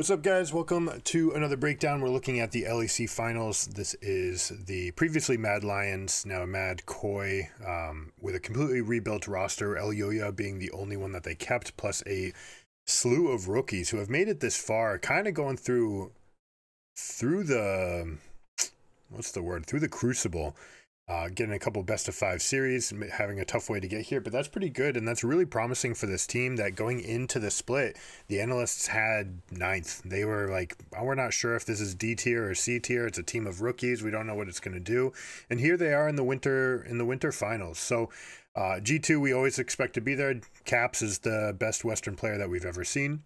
What's up, guys? Welcome to another breakdown. We're looking at the LEC finals. This is the previously Mad Lions, now Mad Koi, um, with a completely rebuilt roster. Elyoya being the only one that they kept, plus a slew of rookies who have made it this far, kind of going through through the what's the word through the crucible uh, getting a couple best of five series, having a tough way to get here, but that's pretty good. And that's really promising for this team that going into the split, the analysts had ninth. They were like, oh, we're not sure if this is D tier or C tier. It's a team of rookies. We don't know what it's going to do. And here they are in the winter, in the winter finals. So, uh, G2, we always expect to be there. Caps is the best Western player that we've ever seen.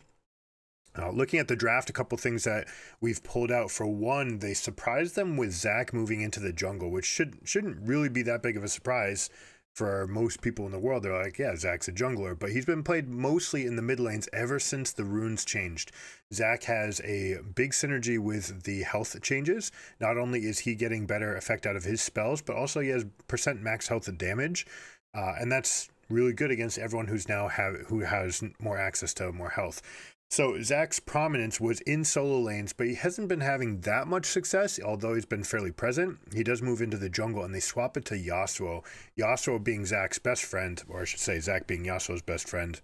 Uh, looking at the draft, a couple things that we've pulled out. For one, they surprised them with Zac moving into the jungle, which should shouldn't really be that big of a surprise for most people in the world. They're like, yeah, Zac's a jungler, but he's been played mostly in the mid lanes ever since the runes changed. Zac has a big synergy with the health changes. Not only is he getting better effect out of his spells, but also he has percent max health damage, uh, and that's really good against everyone who's now have who has more access to more health. So Zac's prominence was in solo lanes, but he hasn't been having that much success, although he's been fairly present. He does move into the jungle and they swap it to Yasuo. Yasuo being Zac's best friend, or I should say Zac being Yasuo's best friend.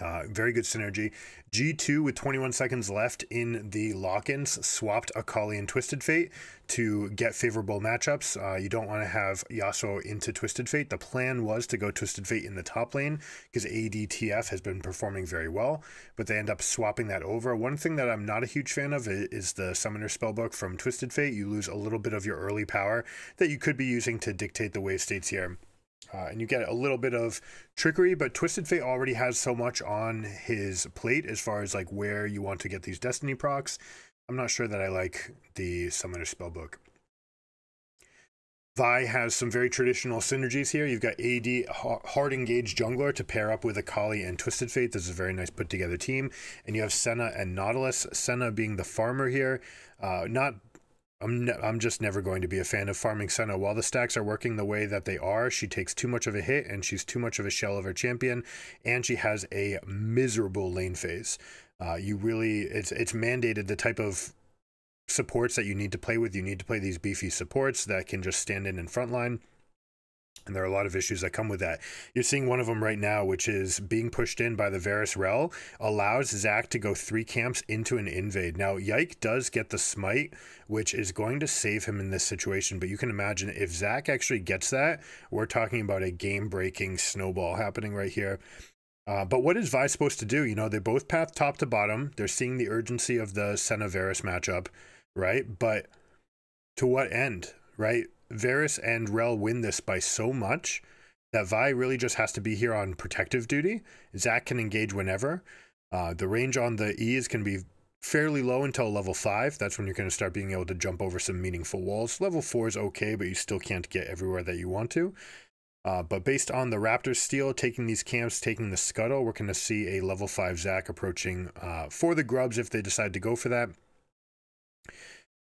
Uh, very good synergy. G2 with 21 seconds left in the lock-ins swapped Akali and Twisted Fate to get favorable matchups. Uh, you don't want to have Yasuo into Twisted Fate. The plan was to go Twisted Fate in the top lane because ADTF has been performing very well, but they end up swapping that over. One thing that I'm not a huge fan of is the Summoner Spellbook from Twisted Fate. You lose a little bit of your early power that you could be using to dictate the wave states here. Uh, and you get a little bit of trickery, but Twisted Fate already has so much on his plate as far as like where you want to get these Destiny procs. I'm not sure that I like the Summoner Spellbook. Vi has some very traditional synergies here. You've got AD, Hard Engage Jungler to pair up with Akali and Twisted Fate. This is a very nice put together team. And you have Senna and Nautilus. Senna being the farmer here. Uh, not I'm, ne- I'm just never going to be a fan of farming Senna. While the stacks are working the way that they are, she takes too much of a hit and she's too much of a shell of her champion, and she has a miserable lane phase. Uh, you really, it's it's mandated the type of supports that you need to play with. You need to play these beefy supports that can just stand in in front line. And there are a lot of issues that come with that. You're seeing one of them right now, which is being pushed in by the Varus Rell allows Zac to go three camps into an invade. Now, Yike does get the smite, which is going to save him in this situation. But you can imagine if Zac actually gets that, we're talking about a game breaking snowball happening right here. Uh, but what is Vi supposed to do? You know, they both path top to bottom. They're seeing the urgency of the Senna Varus matchup, right? But to what end, right? Varus and Rell win this by so much that Vi really just has to be here on protective duty. Zac can engage whenever. Uh, the range on the E's can be fairly low until level 5. That's when you're going to start being able to jump over some meaningful walls. Level 4 is okay, but you still can't get everywhere that you want to. Uh, but based on the Raptor Steel, taking these camps, taking the Scuttle, we're going to see a level 5 Zac approaching uh, for the Grubs if they decide to go for that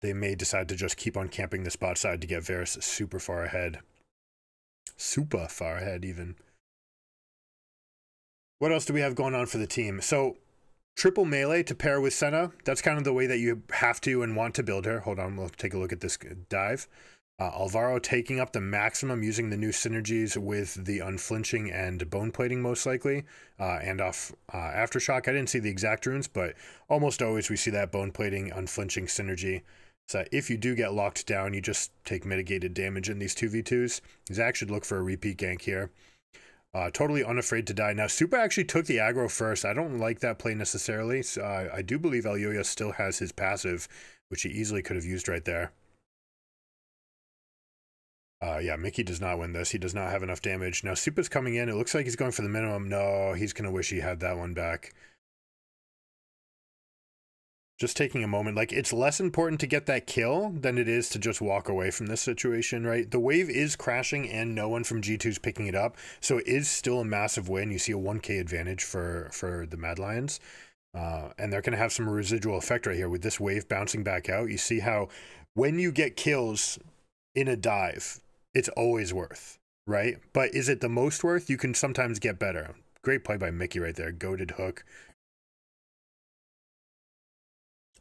they may decide to just keep on camping the spot side to get Varus super far ahead. Super far ahead, even. What else do we have going on for the team? So, triple melee to pair with Senna. That's kind of the way that you have to and want to build her. Hold on, we'll take a look at this dive. Uh, Alvaro taking up the maximum using the new synergies with the unflinching and bone plating, most likely, uh, and off uh, aftershock. I didn't see the exact runes, but almost always we see that bone plating, unflinching synergy. So if you do get locked down, you just take mitigated damage in these 2v2s. Zac should look for a repeat gank here. Uh, totally unafraid to die. Now, Supa actually took the aggro first. I don't like that play necessarily. So, uh, I do believe Elyoya still has his passive, which he easily could have used right there. Uh, yeah, Mickey does not win this. He does not have enough damage. Now, Supa's coming in. It looks like he's going for the minimum. No, he's going to wish he had that one back just taking a moment. Like it's less important to get that kill than it is to just walk away from this situation right? The wave is crashing and no one from g2 is picking it up. So it is still a massive win. You see a 1k advantage for for the mad lions. Uh, and they're going to have some residual effect right here with this wave bouncing back out. You see how when you get kills in a dive it's always worth right? But is it the most worth? You can sometimes get better. Great play by mickey right there. Goaded hook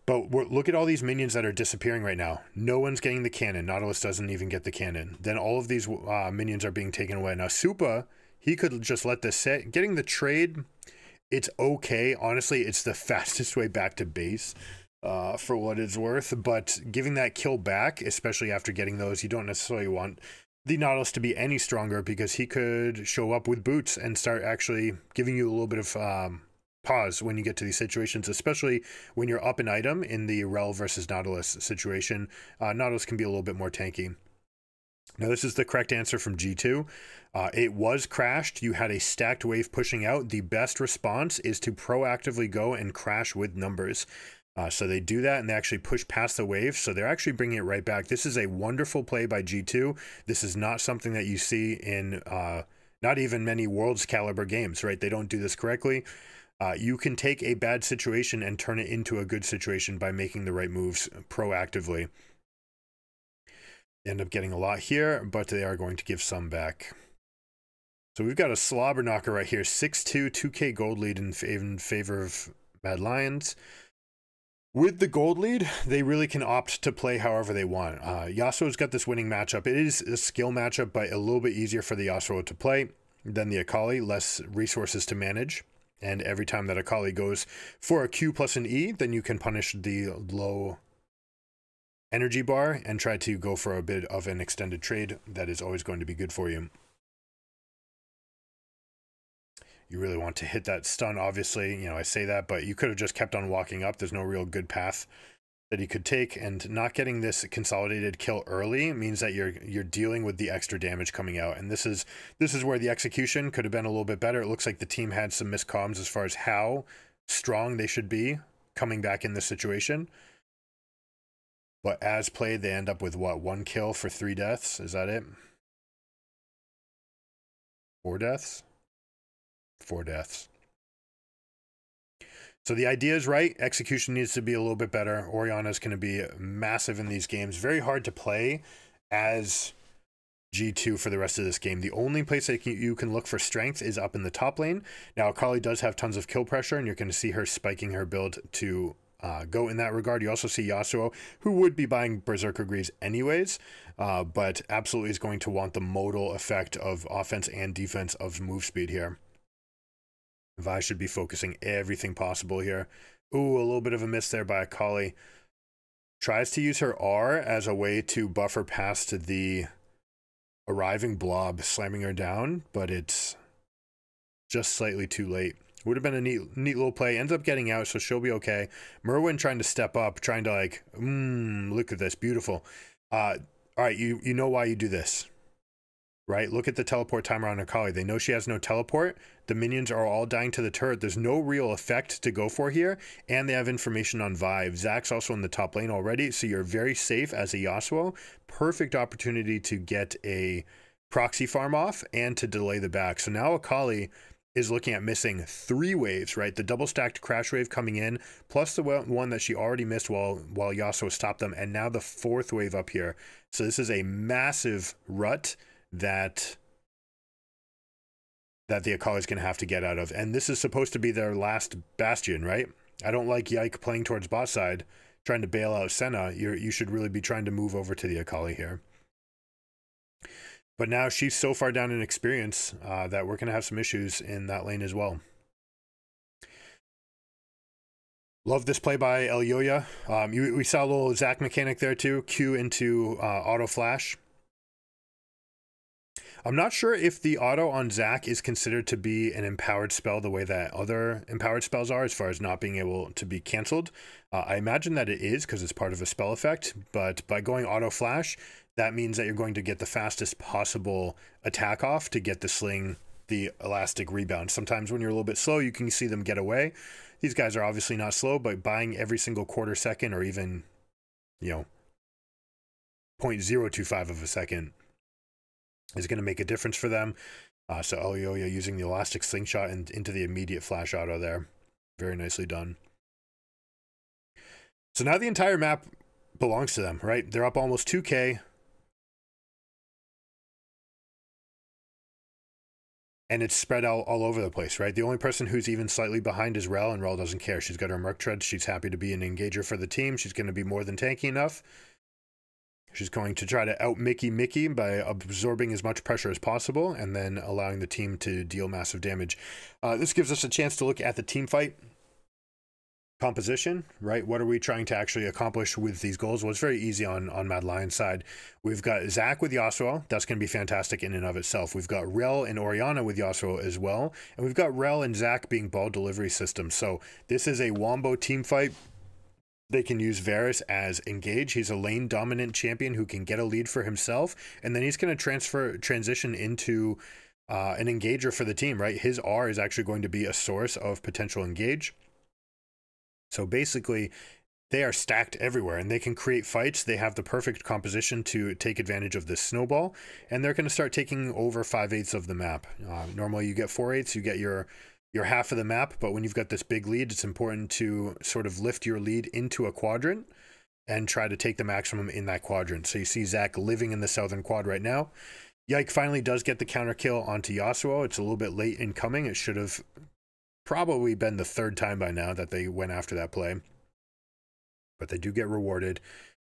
But look at all these minions that are disappearing right now. No one's getting the cannon. Nautilus doesn't even get the cannon. Then all of these uh, minions are being taken away. Now, Supa, he could just let this sit. Getting the trade, it's okay. Honestly, it's the fastest way back to base uh, for what it's worth. But giving that kill back, especially after getting those, you don't necessarily want the Nautilus to be any stronger because he could show up with boots and start actually giving you a little bit of um, pause when you get to these situations, especially when you're up an item in the Rell versus Nautilus situation. Uh, Nautilus can be a little bit more tanky. Now, this is the correct answer from G2. Uh, it was crashed. You had a stacked wave pushing out. The best response is to proactively go and crash with numbers. Uh, so they do that and they actually push past the wave. So they're actually bringing it right back. This is a wonderful play by G2. This is not something that you see in uh, not even many world's caliber games, right? They don't do this correctly. Uh, you can take a bad situation and turn it into a good situation by making the right moves proactively. End up getting a lot here, but they are going to give some back. So we've got a slobber knocker right here, 6-2, 2k gold lead in, in favor of Mad Lions. With the gold lead, they really can opt to play however they want. Uh, Yasuo's got this winning matchup. It is a skill matchup, but a little bit easier for the Yasuo to play than the Akali, less resources to manage. And every time that a Akali goes for a Q plus an E, then you can punish the low energy bar and try to go for a bit of an extended trade. That is always going to be good for you. You really want to hit that stun, obviously. You know, I say that, but you could have just kept on walking up. There's no real good path that he could take and not getting this consolidated kill early means that you're you're dealing with the extra damage coming out. And this is this is where the execution could have been a little bit better. It looks like the team had some miscoms as far as how strong they should be coming back in this situation. But as played they end up with what one kill for three deaths? Is that it? Four deaths? Four deaths so the idea is right. Execution needs to be a little bit better. Orianna is going to be massive in these games. Very hard to play as G2 for the rest of this game. The only place that you can look for strength is up in the top lane. Now, Akali does have tons of kill pressure, and you're going to see her spiking her build to uh, go in that regard. You also see Yasuo, who would be buying Berserker Greaves anyways, uh, but absolutely is going to want the modal effect of offense and defense of move speed here. Vi should be focusing everything possible here. Ooh, a little bit of a miss there by Akali. Tries to use her R as a way to buffer past the arriving blob, slamming her down, but it's just slightly too late. Would have been a neat, neat little play. Ends up getting out, so she'll be okay. Myrwn trying to step up, trying to like, mmm, look at this, beautiful. Uh, all right, you you know why you do this, right? Look at the teleport timer on Akali. They know she has no teleport. The minions are all dying to the turret. There's no real effect to go for here, and they have information on Vive. Zac's also in the top lane already, so you're very safe as a Yasuo. Perfect opportunity to get a proxy farm off and to delay the back. So now Akali is looking at missing three waves, right? The double stacked crash wave coming in, plus the one that she already missed while while Yasuo stopped them, and now the fourth wave up here. So this is a massive rut that that the Akali is going to have to get out of. And this is supposed to be their last bastion, right? I don't like Yike playing towards bot side, trying to bail out Senna. you you should really be trying to move over to the Akali here. But now she's so far down in experience uh, that we're going to have some issues in that lane as well. Love this play by Elyoya. Um, you, we saw a little Zac mechanic there too. Q into uh, auto flash. I'm not sure if the auto on Zac is considered to be an empowered spell the way that other empowered spells are, as far as not being able to be canceled. Uh, I imagine that it is because it's part of a spell effect, but by going auto flash, that means that you're going to get the fastest possible attack off to get the sling the elastic rebound. Sometimes when you're a little bit slow, you can see them get away. These guys are obviously not slow, but buying every single quarter second or even, you know, 0.025 of a second is going to make a difference for them. Uh, so Elyoya using the elastic slingshot and into the immediate flash auto there. Very nicely done. So now the entire map belongs to them, right? They're up almost 2k. and it's spread out all over the place, right? The only person who's even slightly behind is Rell, and Rell doesn't care. She's got her Merc Tread. She's happy to be an engager for the team. She's going to be more than tanky enough. She's going to try to out Mickey Mickey by absorbing as much pressure as possible and then allowing the team to deal massive damage. Uh, this gives us a chance to look at the team fight composition, right? What are we trying to actually accomplish with these goals? Well, it's very easy on on Mad Lion's side. We've got Zac with Yasuo. That's going to be fantastic in and of itself. We've got Rell and Orianna with Yasuo as well. And we've got Rell and Zac being ball delivery systems. So this is a Wombo team fight. They can use Varus as engage. He's a lane dominant champion who can get a lead for himself. And then he's going to transfer transition into uh, an engager for the team, right? His R is actually going to be a source of potential engage. So basically, they are stacked everywhere and they can create fights. They have the perfect composition to take advantage of this snowball, and they're going to start taking over five eighths of the map. Uh, normally, you get four eighths, you get your your half of the map, but when you've got this big lead, it's important to sort of lift your lead into a quadrant and try to take the maximum in that quadrant. So you see Zac living in the southern quad right now. Yike finally does get the counter kill onto Yasuo. It's a little bit late in coming. It should have probably been the third time by now that they went after that play. But they do get rewarded.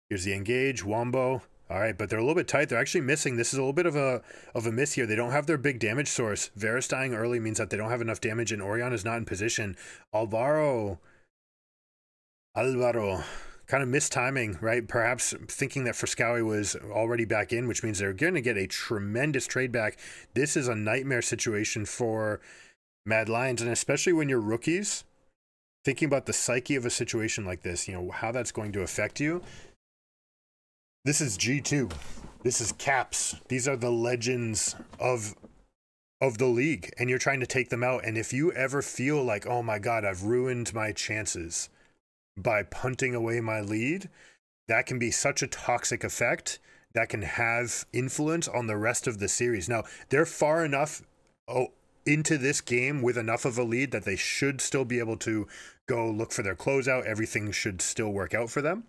Here's the engage, Wombo. All right, but they're a little bit tight. They're actually missing. This is a little bit of a of a miss here. They don't have their big damage source. Varus dying early means that they don't have enough damage, and Orion is not in position. Alvaro, Alvaro, kind of missed timing, right? Perhaps thinking that Fresskowy was already back in, which means they're going to get a tremendous trade back. This is a nightmare situation for Mad Lions, and especially when you're rookies, thinking about the psyche of a situation like this, you know, how that's going to affect you. This is G2. This is Caps. These are the legends of of the league and you're trying to take them out and if you ever feel like, "Oh my god, I've ruined my chances by punting away my lead," that can be such a toxic effect that can have influence on the rest of the series. Now, they're far enough oh, into this game with enough of a lead that they should still be able to go look for their closeout. Everything should still work out for them.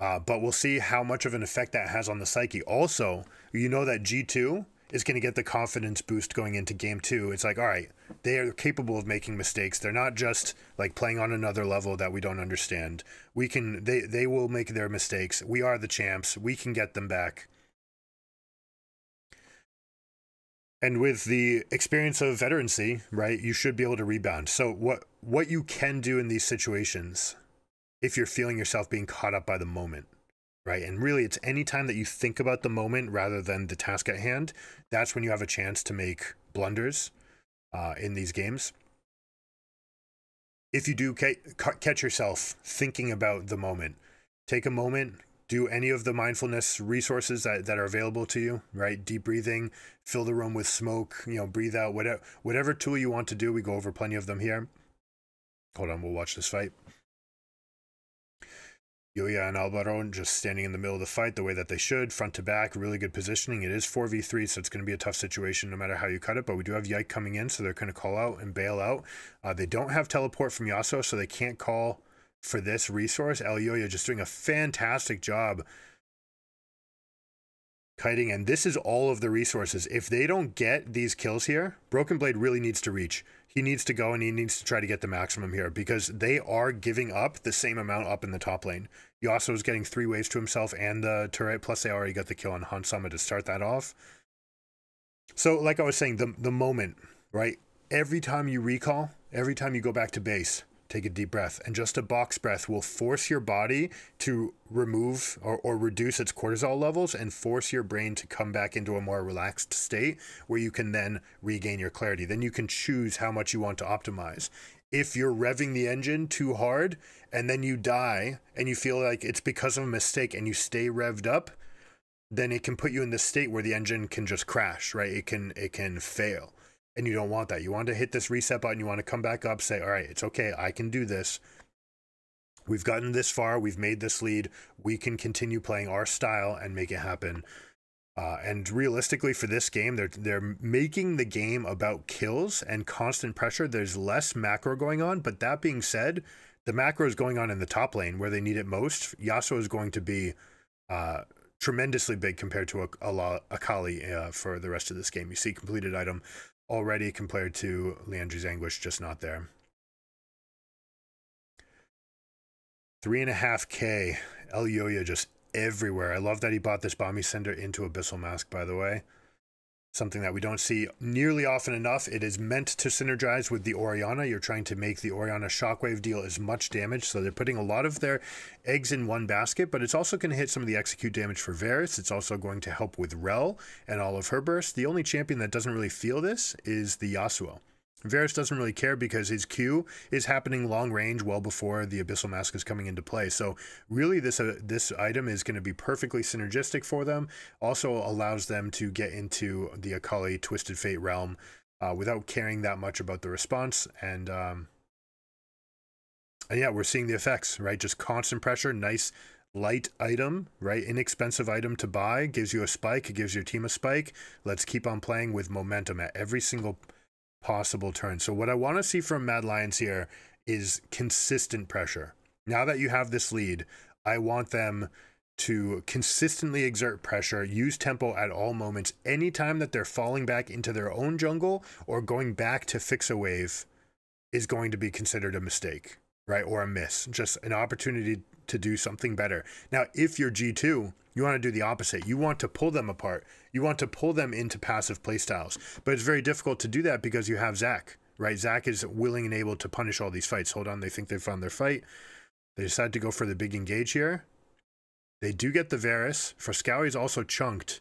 Uh, but we'll see how much of an effect that has on the psyche. Also, you know that G2 is going to get the confidence boost going into game two. It's like, all right, they are capable of making mistakes. They're not just like playing on another level that we don't understand. We can, they, they will make their mistakes. We are the champs. We can get them back. and with the experience of veterancy, right, you should be able to rebound. So what what you can do in these situations, if you're feeling yourself being caught up by the moment, right, and really it's any time that you think about the moment rather than the task at hand, that's when you have a chance to make blunders uh, in these games. If you do ca- catch yourself thinking about the moment, take a moment, do any of the mindfulness resources that, that are available to you, right? Deep breathing, fill the room with smoke, you know, breathe out, whatever, whatever tool you want to do. We go over plenty of them here. Hold on, we'll watch this fight. Yoya and Alvaro just standing in the middle of the fight the way that they should, front to back, really good positioning. It is 4v3, so it's going to be a tough situation no matter how you cut it, but we do have Yike coming in, so they're going to call out and bail out. Uh, they don't have teleport from Yasuo, so they can't call for this resource. Elyoya just doing a fantastic job kiting, and this is all of the resources. If they don't get these kills here, Broken Blade really needs to reach. He needs to go and he needs to try to get the maximum here because they are giving up the same amount up in the top lane. Yasuo is getting three waves to himself and the turret, plus they already got the kill on Hans Sama to start that off. So, like I was saying, the, the moment, right? Every time you recall, every time you go back to base, take a deep breath. And just a box breath will force your body to remove or, or reduce its cortisol levels and force your brain to come back into a more relaxed state where you can then regain your clarity. Then you can choose how much you want to optimize. If you're revving the engine too hard and then you die and you feel like it's because of a mistake and you stay revved up, then it can put you in this state where the engine can just crash, right? It can it can fail and you don't want that. You want to hit this reset button. You want to come back up, say, all right, it's okay. I can do this. We've gotten this far. We've made this lead. We can continue playing our style and make it happen. Uh, and realistically, for this game, they're they're making the game about kills and constant pressure. There's less macro going on, but that being said, the macro is going on in the top lane where they need it most. Yasuo is going to be uh, tremendously big compared to a, a Akali uh, for the rest of this game. You see completed item already compared to Liandry's Anguish, just not there. Three and a half K. Elyoya just everywhere. I love that he bought this Bami's Cinder into Abyssal Mask, by the way something that we don't see nearly often enough. It is meant to synergize with the Orianna. You're trying to make the Orianna Shockwave deal as much damage, so they're putting a lot of their eggs in one basket, but it's also going to hit some of the execute damage for Varus. It's also going to help with Rell and all of her bursts. The only champion that doesn't really feel this is the Yasuo. Varus doesn't really care because his Q is happening long range well before the Abyssal Mask is coming into play. So really this uh, this item is going to be perfectly synergistic for them. Also allows them to get into the Akali Twisted Fate realm uh, without caring that much about the response. And, um, and yeah, we're seeing the effects, right? Just constant pressure, nice light item, right? Inexpensive item to buy, gives you a spike, it gives your team a spike. Let's keep on playing with momentum at every single possible turn. So what I want to see from Mad Lions here is consistent pressure. Now that you have this lead, I want them to consistently exert pressure, use tempo at all moments. Anytime that they're falling back into their own jungle or going back to fix a wave is going to be considered a mistake, right? Or a miss, just an opportunity to do something better. Now, if you're G2, you want to do the opposite. You want to pull them apart. You want to pull them into passive playstyles. But it's very difficult to do that because you have Zac, right? Zac is willing and able to punish all these fights. Hold on, they think they found their fight. They decide to go for the big engage here. They do get the Varus. Fresskowy is also chunked.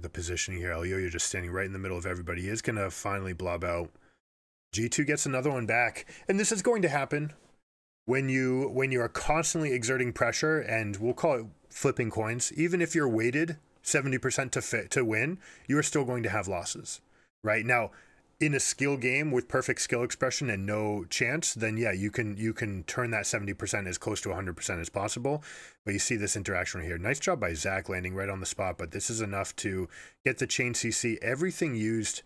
The positioning here. Elyoya just standing right in the middle of everybody. He is going to finally blob out. G2 gets another one back. And this is going to happen when you when you are constantly exerting pressure and we'll call it flipping coins. Even if you're weighted 70% to fit to win, you are still going to have losses. Right? Now, in a skill game with perfect skill expression and no chance, then yeah, you can you can turn that 70% as close to 100% as possible. But you see this interaction right here. Nice job by Zac landing right on the spot, but this is enough to get the chain CC, everything used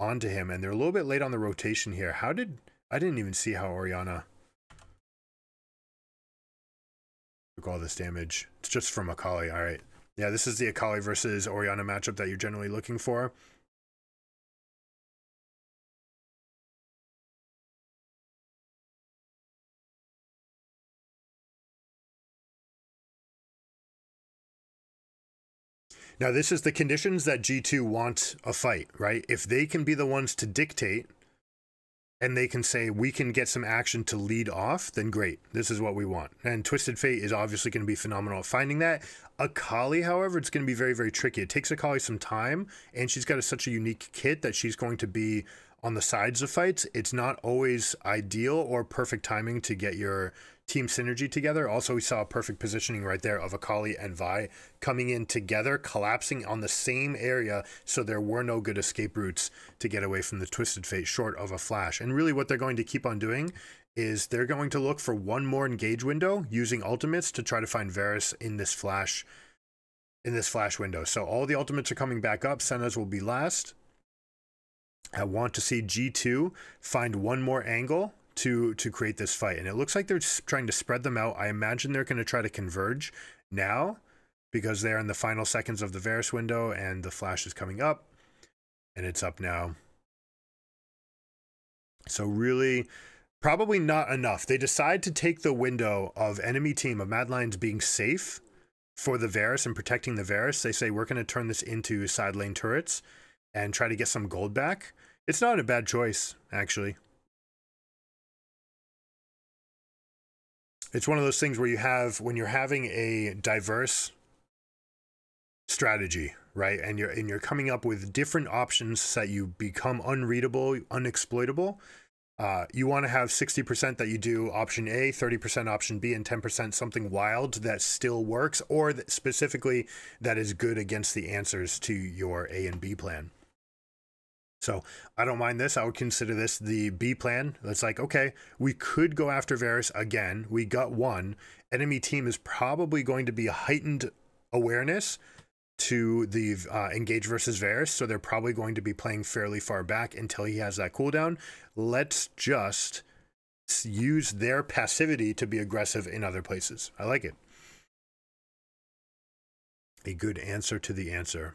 onto him. And they're a little bit late on the rotation here. How did, I didn't even see how Orianna took all this damage. It's just from Akali. All right. Yeah, this is the Akali versus Orianna matchup that you're generally looking for. Now, this is the conditions that G2 want a fight, right? If they can be the ones to dictate and they can say, we can get some action to lead off, then great. This is what we want. And Twisted Fate is obviously going to be phenomenal at finding that. Akali, however, it's going to be very, very tricky. It takes Akali some time, and she's got a, such a unique kit that she's going to be on the sides of fights. It's not always ideal or perfect timing to get your team synergy together. Also, we saw a perfect positioning right there of Akali and Vi coming in together, collapsing on the same area, so there were no good escape routes to get away from the Twisted Fate short of a flash. And really, what they're going to keep on doing is they're going to look for one more engage window using ultimates to try to find Varus in this flash in this flash window. So all the ultimates are coming back up. Senna's will be last. I want to see G2 find one more angle to to create this fight. And it looks like they're trying to spread them out. I imagine they're going to try to converge now because they're in the final seconds of the Varus window and the flash is coming up and it's up now. So really probably not enough. They decide to take the window of enemy team of Mad Lions being safe for the Varus and protecting the Varus. They say we're going to turn this into side lane turrets and try to get some gold back. It's not a bad choice, actually. It's one of those things where you have when you're having a diverse strategy right and you're and you're coming up with different options that you become unreadable unexploitable uh, you want to have 60% that you do option A, 30% option B, and 10% something wild that still works, or that specifically that is good against the answers to your A and B plan. So I don't mind this. I would consider this the B plan. It's like, okay, we could go after Varus again. We got one. Enemy team is probably going to be heightened awareness to the uh, engage versus Varus, so they're probably going to be playing fairly far back until he has that cooldown. Let's just use their passivity to be aggressive in other places. I like it. A good answer to the answer.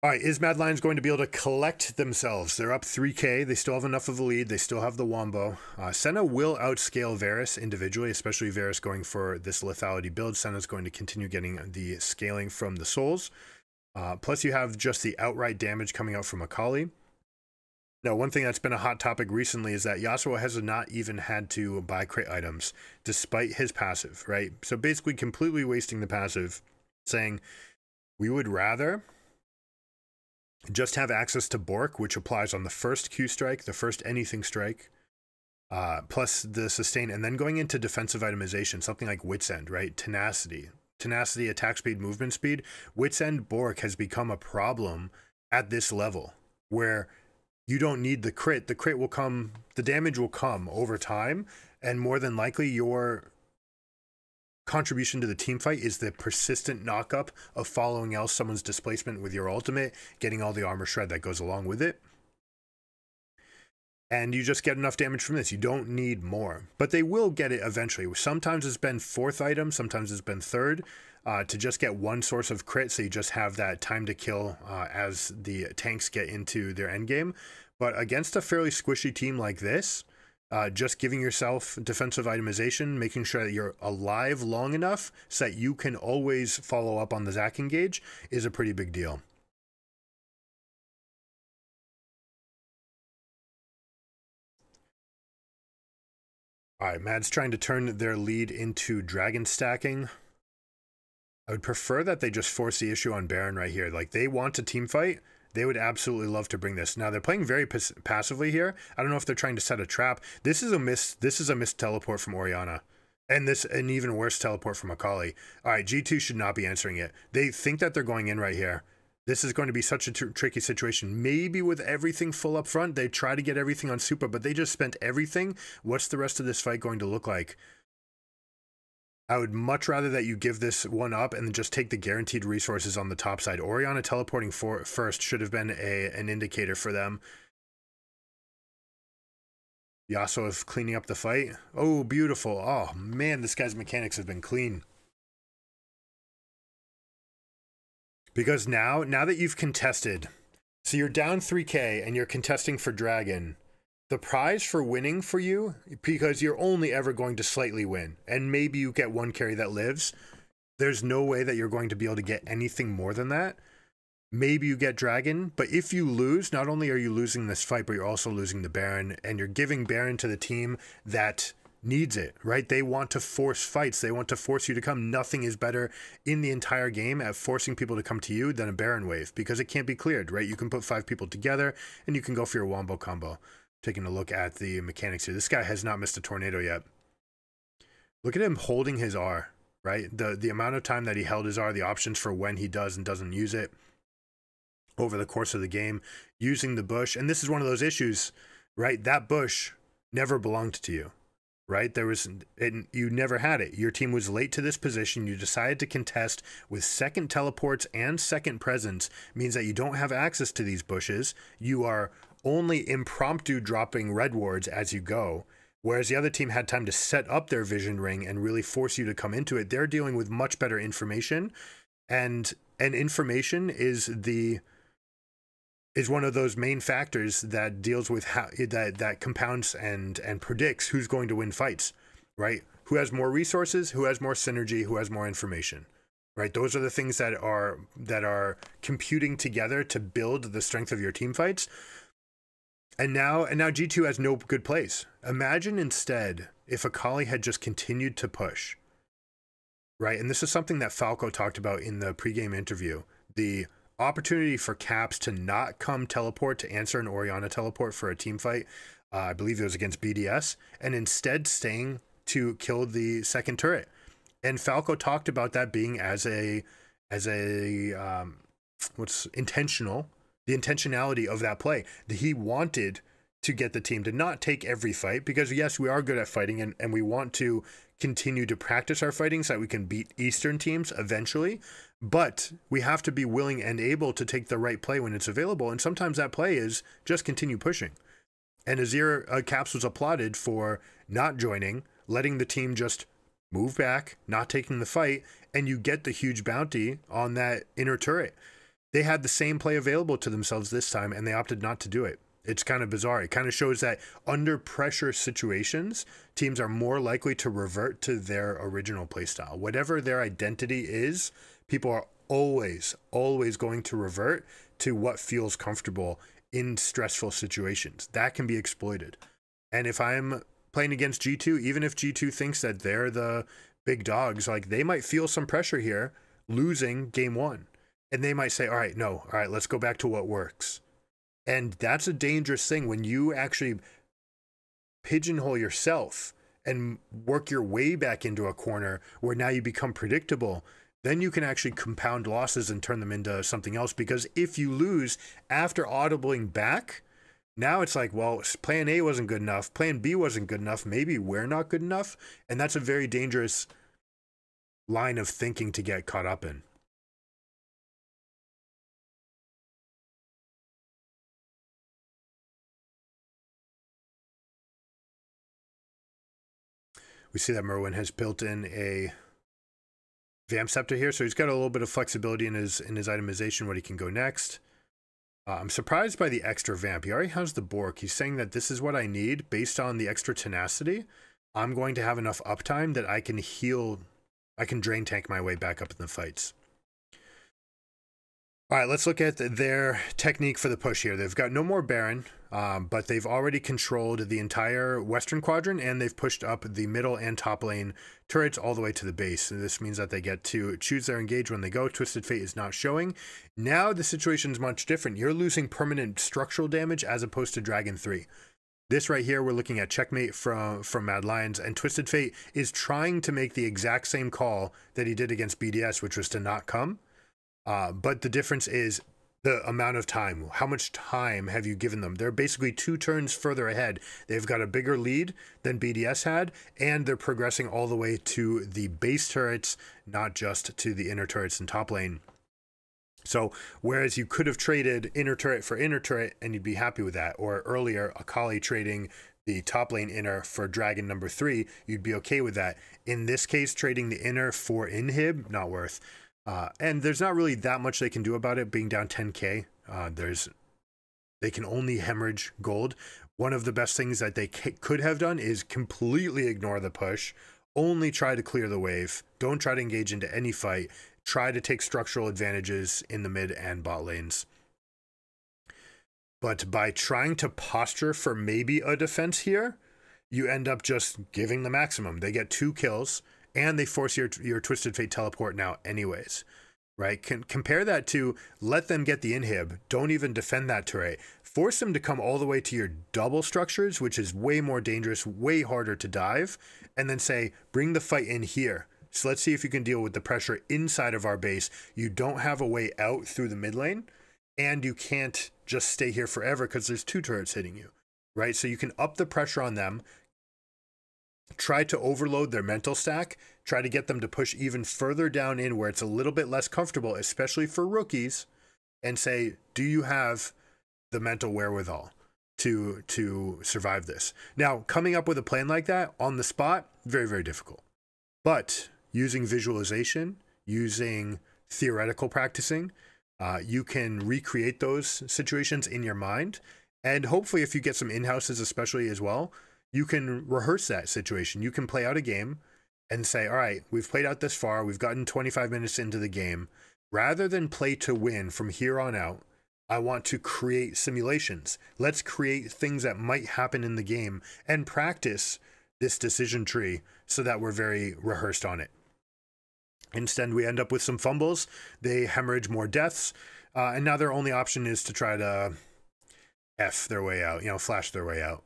All right, is Mad Lions going to be able to collect themselves? They're up 3k. They still have enough of a lead. They still have the Wombo. Uh, Senna will outscale Varus individually, especially Varus going for this lethality build. Senna's going to continue getting the scaling from the souls. Uh, plus, you have just the outright damage coming out from Akali. Now, one thing that's been a hot topic recently is that Yasuo has not even had to buy crate items despite his passive, right? So basically, completely wasting the passive, saying, we would rather just have access to Bork, which applies on the first Q strike, the first anything strike, uh, plus the sustain, and then going into defensive itemization, something like Wits End, right? Tenacity. Tenacity, attack speed, movement speed. Wits End Bork has become a problem at this level where you don't need the crit. The crit will come, the damage will come over time, and more than likely your contribution to the team fight is the persistent knockup of following else someone's displacement with your ultimate, getting all the armor shred that goes along with it. And you just get enough damage from this. You don't need more. But they will get it eventually. Sometimes it's been fourth item, sometimes it's been third. Uh, to just get one source of crit, so you just have that time to kill uh, as the tanks get into their end game. But against a fairly squishy team like this, uh, just giving yourself defensive itemization, making sure that you're alive long enough so that you can always follow up on the Zac engage is a pretty big deal. All right, Mad's trying to turn their lead into dragon stacking. I would prefer that they just force the issue on Baron right here. Like, they want a team fight they would absolutely love to bring this. Now they're playing very pas- passively here. I don't know if they're trying to set a trap. This is a miss. This is a missed teleport from Orianna. and this an even worse teleport from Akali. All right, G two should not be answering it. They think that they're going in right here. This is going to be such a tr- tricky situation. Maybe with everything full up front, they try to get everything on Supa, but they just spent everything. What's the rest of this fight going to look like? I would much rather that you give this one up and just take the guaranteed resources on the top side. Orianna teleporting for first should have been a an indicator for them. Yasuo is cleaning up the fight. Oh, beautiful. Oh, man, this guy's mechanics have been clean. Because now, now that you've contested, so you're down 3k and you're contesting for Dragon, the prize for winning for you because you're only ever going to slightly win and maybe you get one carry that lives there's no way that you're going to be able to get anything more than that. Maybe you get dragon but if you lose not only are you losing this fight but you're also losing the baron and you're giving baron to the team that needs it right? They want to force fights. They want to force you to come. Nothing is better in the entire game at forcing people to come to you than a baron wave because it can't be cleared right? You can put five people together and you can go for your wombo combo taking a look at the mechanics here. This guy has not missed a tornado yet. Look at him holding his R, right? The the amount of time that he held his R, the options for when he does and doesn't use it over the course of the game, using the bush. And this is one of those issues, right? That bush never belonged to you. Right? There was it, you never had it. Your team was late to this position. You decided to contest with second teleports and second presence means that you don't have access to these bushes. You are only impromptu dropping red wards as you go. Whereas the other team had time to set up their vision ring and really force you to come into it. They're dealing with much better information. And and information is the is one of those main factors that deals with how that that compounds and and predicts who's going to win fights, right? Who has more resources, who has more synergy, who has more information. Right? Those are the things that are that are computing together to build the strength of your team fights. And now and now G2 has no good place. Imagine instead if Akali had just continued to push. Right? And this is something that Falco talked about in the pregame interview. The opportunity for Caps to not come teleport to answer an Orianna teleport for a team fight. Uh, I believe it was against BDS, and instead staying to kill the second turret. And Falco talked about that being as a as a um, what's intentional the intentionality of that play. That he wanted to get the team to not take every fight because yes, we are good at fighting and, and we want to continue to practice our fighting so that we can beat Eastern teams eventually. But we have to be willing and able to take the right play when it's available. And sometimes that play is just continue pushing. And Azir uh, Caps was applauded for not joining, letting the team just move back, not taking the fight, and you get the huge bounty on that inner turret. They had the same play available to themselves this time, and they opted not to do it. It's kind of bizarre. It kind of shows that under pressure situations, teams are more likely to revert to their original playstyle. Whatever their identity is, people are always, always going to revert to what feels comfortable in stressful situations. That can be exploited. And if I'm playing against G2, even if G2 thinks that they're the big dogs, like they might feel some pressure here losing game one. And they might say, all right, no, all right, let's go back to what works. And that's a dangerous thing when you actually pigeonhole yourself and work your way back into a corner where now you become predictable. Then you can actually compound losses and turn them into something else. Because if you lose after audibling back, now it's like, well, plan A wasn't good enough, plan B wasn't good enough, maybe we're not good enough. And that's a very dangerous line of thinking to get caught up in. We see that Myrwn has built in a Vamp Scepter here, so he's got a little bit of flexibility in his in his itemization, what he can go next. Uh, I'm surprised by the extra Vamp. He already has the Bork. He's saying that this is what I need based on the extra tenacity. I'm going to have enough uptime that I can heal, I can drain tank my way back up in the fights. All right, let's look at their technique for the push here. They've got no more Baron, um, but they've already controlled the entire western quadrant and they've pushed up the middle and top lane turrets all the way to the base. This means that they get to choose their engage when they go. Twisted Fate is not showing. Now the situation is much different. You're losing permanent structural damage as opposed to Dragon 3. This right here, we're looking at checkmate from from Mad Lions, and Twisted Fate is trying to make the exact same call that he did against BDS, which was to not come uh, but the difference is the amount of time. How much time have you given them? They're basically two turns further ahead. They've got a bigger lead than BDS had, and they're progressing all the way to the base turrets, not just to the inner turrets and top lane. So, whereas you could have traded inner turret for inner turret and you'd be happy with that, or earlier, Akali trading the top lane inner for dragon number three, you'd be okay with that. In this case, trading the inner for inhib, not worth. Uh, and there's not really that much they can do about it being down 10k. Uh, there's they can only hemorrhage gold. One of the best things that they could have done is completely ignore the push, only try to clear the wave. Don't try to engage into any fight. Try to take structural advantages in the mid and bot lanes. But by trying to posture for maybe a defense here, you end up just giving the maximum. They get two kills and they force your your twisted fate teleport now anyways right? Can, compare that to let them get the inhib don't even defend that turret. Force them to come all the way to your double structures which is way more dangerous way harder to dive and then say bring the fight in here. So let's see if you can deal with the pressure inside of our base. You don't have a way out through the mid lane and you can't just stay here forever because there's two turrets hitting you right? So you can up the pressure on them try to overload their mental stack, try to get them to push even further down in where it's a little bit less comfortable, especially for rookies, and say, do you have the mental wherewithal to to survive this? Now, coming up with a plan like that on the spot, very, very difficult. But using visualization, using theoretical practicing, uh, you can recreate those situations in your mind. And hopefully, if you get some in houses, especially as well, you can rehearse that situation. You can play out a game and say, all right, we've played out this far. We've gotten 25 minutes into the game. Rather than play to win from here on out, I want to create simulations. Let's create things that might happen in the game and practice this decision tree so that we're very rehearsed on it. Instead, we end up with some fumbles. They hemorrhage more deaths. Uh, and now their only option is to try to F their way out, you know, flash their way out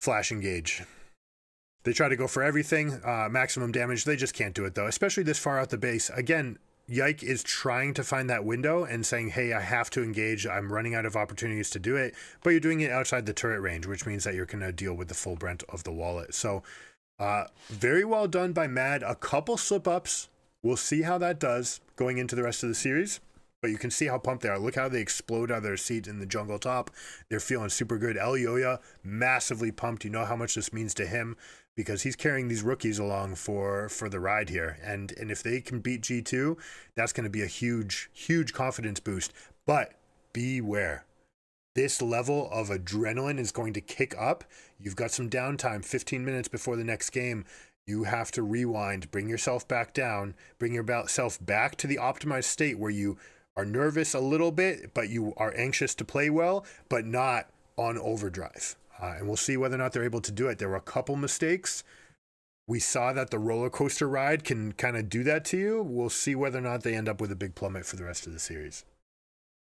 flash engage. They try to go for everything, uh, maximum damage. They just can't do it though, especially this far out the base. Again, Yike is trying to find that window and saying, hey, I have to engage. I'm running out of opportunities to do it. But you're doing it outside the turret range, which means that you're going to deal with the full brunt of the wallet. So Uh, very well done by Mad. A couple slip ups. We'll see how that does going into the rest of the series. But you can see how pumped they are. Look how they explode out of their seat in the jungle top. They're feeling super good. Elyoya, massively pumped. You know how much this means to him because he's carrying these rookies along for for the ride here. And and if they can beat G2, that's going to be a huge huge confidence boost. But beware. This level of adrenaline is going to kick up. You've got some downtime 15 minutes before the next game. You have to rewind, bring yourself back down, bring yourself back to the optimized state where you are nervous a little bit, but you are anxious to play well, but not on overdrive. Uh, and we'll see whether or not they're able to do it. There were a couple mistakes. We saw that the roller coaster ride can kind of do that to you. We'll see whether or not they end up with a big plummet for the rest of the series.